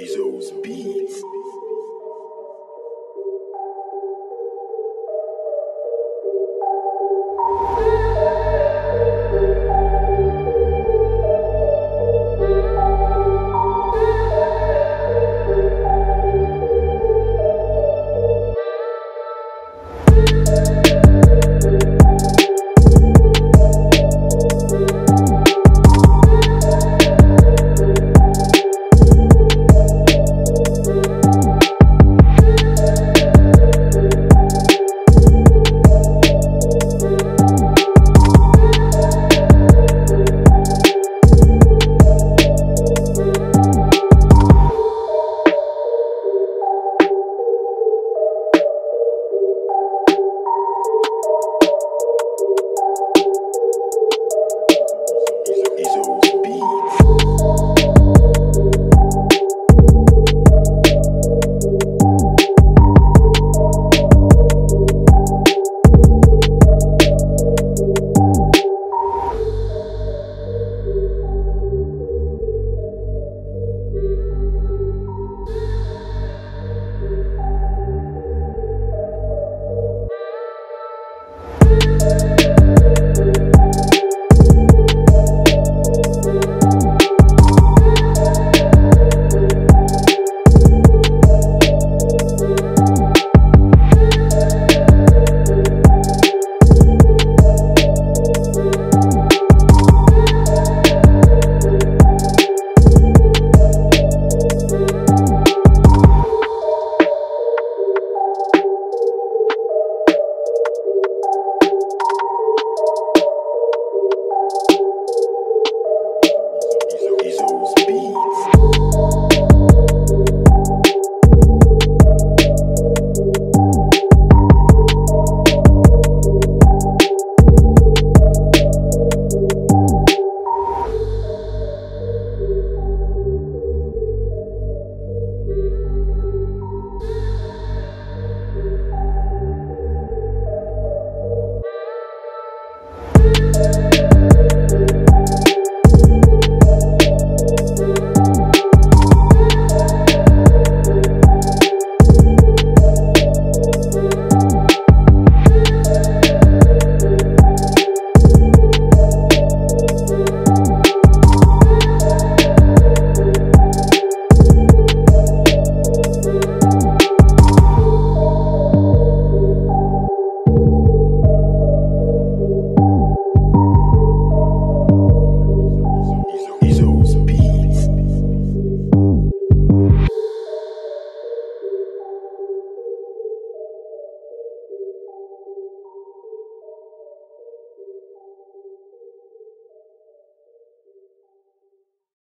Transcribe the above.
Izzo's Beats.